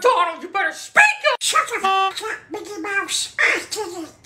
Donald, you better speak up! Shut the fuck up, Mickey Mouse. I did it.